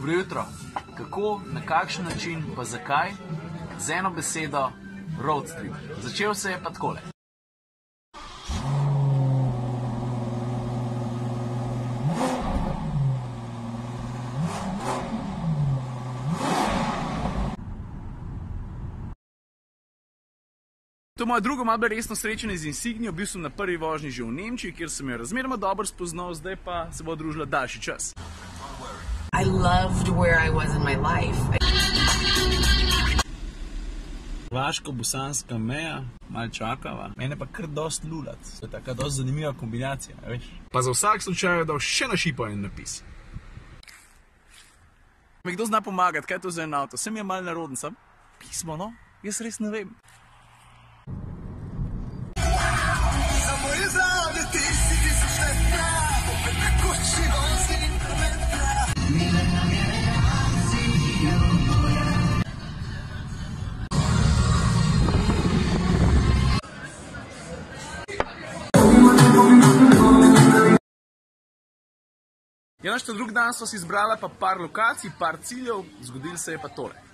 Dobro jutro. Kako, na kakšen način, pa zakaj? Z eno besedo, road trip. Začel se je pa takole. To je moje drugo malo resno srečanje z Insignijo. Bil sem na prvi vožnji že v Nemčiji, kjer sem jo razmeroma dobro spoznal, zdaj pa se bo družila daljši čas. I loved where I was in my life. Vaško-bosanska meja, malo čakava, mene pa kar dost lulat. To je taka dost zanimiva kombinacija, veš. Pa za vsak slučaj je dal še na šipo en napis. Me kdo zna pomagati, kaj je to za en avto? Sem je mal naroden, sem pismo, no? Jaz res ne vem. Ja, naš drug dan smo si izbrali pa par lokacij, par ciljev, zgodil se je pa tole.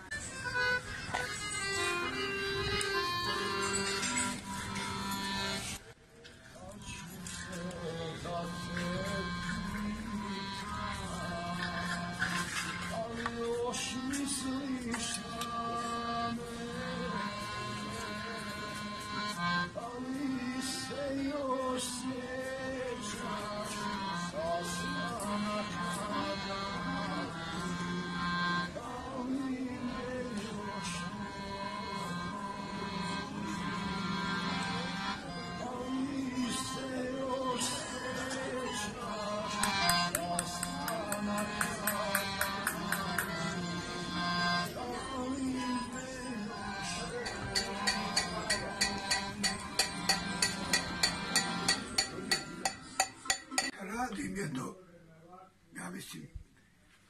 Ja mislim,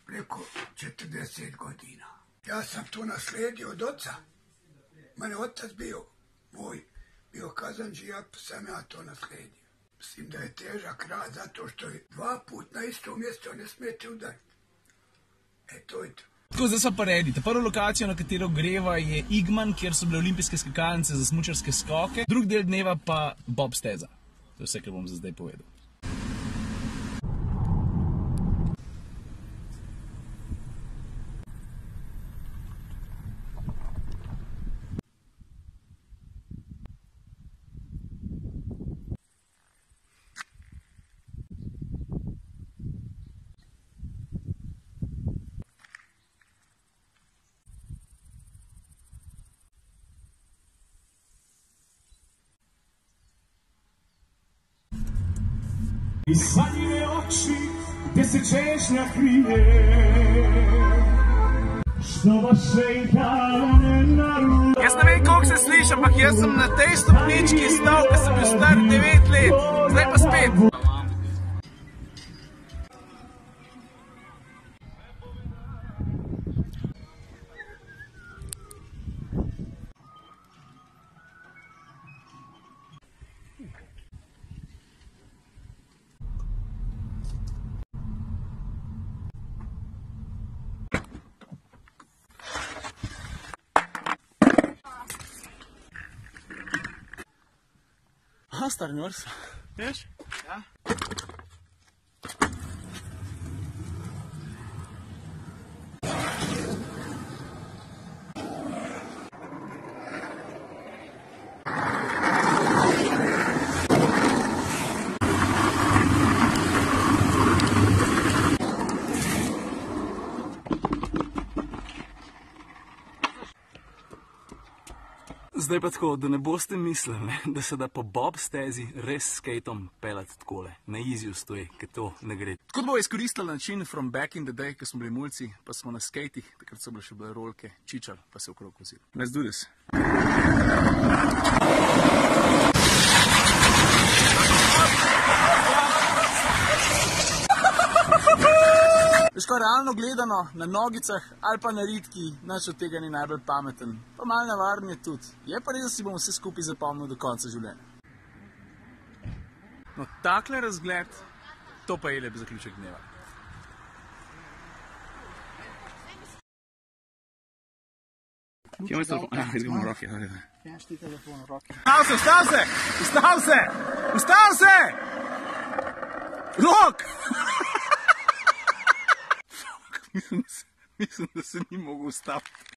preko 40 godina. Ja sam to naslijedio od oca. Mene otac bio moj, bio kazanđija, pa sam ja to naslijedio. Mislim da je težak rad zato što je dva put na isto mjesto ne smete udariti. E to je to. Tako, zdaj smo pa redi. Ta prva lokacija, na katero greva, je Igman, kjer so bile olimpijske skakalnice za smučarske skoke, drug del dneva pa Bob Steza. To je vse, kar bom za zdaj povedal. I sanjive oči, gdje se češnja krije. Što vas šeitan ne naruje? Jaz ne vem, koliko se sliši, ampak jaz sem na tej stopnički stal, ko sem bil star 9 let, zdaj pa spet. Aha, star nors. Veš? Ja. Zdaj pa tako, da ne boste mislili, da se da po Bob stezi res skatom pelati takole, na izju stoji, ker to ne gre. Tako da bo izkoristila način from back in the day, ko smo bili mulci, pa smo na skatih, takrat so bile še bile rolke, čičal, pa se okrog vozil. Let's do this. pa realno gledano na nogicah ali pa na ritki, nič od tega ni najbolj pameten. Pa malo navaren je tudi. Je pa res, da si bomo vse skupaj zapomnili do konca življenja. No, takle razgled, to pa je lep zaključek dneva. Kje imaš telefon? Ah, izgubim roke. Imaš ti telefon v roki. Ustav se, ustav se! Ustav se! Ustav se! Rok! Mislim, da se, mislim, da se ni mogel ustaviti.